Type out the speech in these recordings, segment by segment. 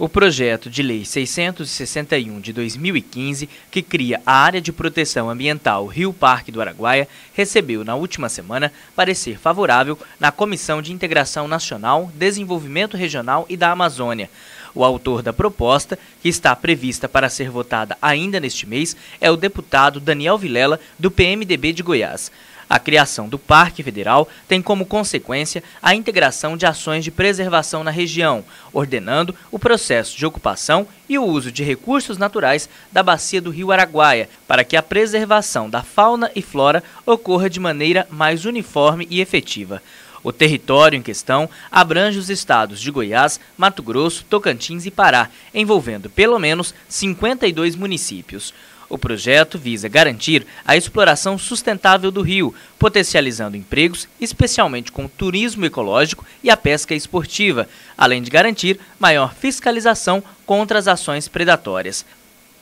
O projeto de lei 661 de 2015, que cria a área de proteção ambiental Rio Parque do Araguaia, recebeu na última semana parecer favorável na Comissão de Integração Nacional, Desenvolvimento Regional e da Amazônia. O autor da proposta, que está prevista para ser votada ainda neste mês, é o deputado Daniel Vilela, do PMDB de Goiás. A criação do Parque Federal tem como consequência a integração de ações de preservação na região, ordenando o processo de ocupação e o uso de recursos naturais da bacia do Rio Araguaia, para que a preservação da fauna e flora ocorra de maneira mais uniforme e efetiva. O território em questão abrange os estados de Goiás, Mato Grosso, Tocantins e Pará, envolvendo pelo menos 52 municípios. O projeto visa garantir a exploração sustentável do rio, potencializando empregos, especialmente com o turismo ecológico e a pesca esportiva, além de garantir maior fiscalização contra as ações predatórias.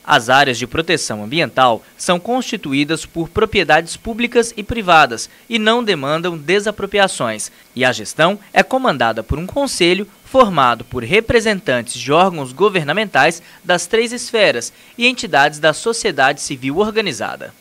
As áreas de proteção ambiental são constituídas por propriedades públicas e privadas e não demandam desapropriações, e a gestão é comandada por um conselho formado por representantes de órgãos governamentais das três esferas e entidades da sociedade civil organizada.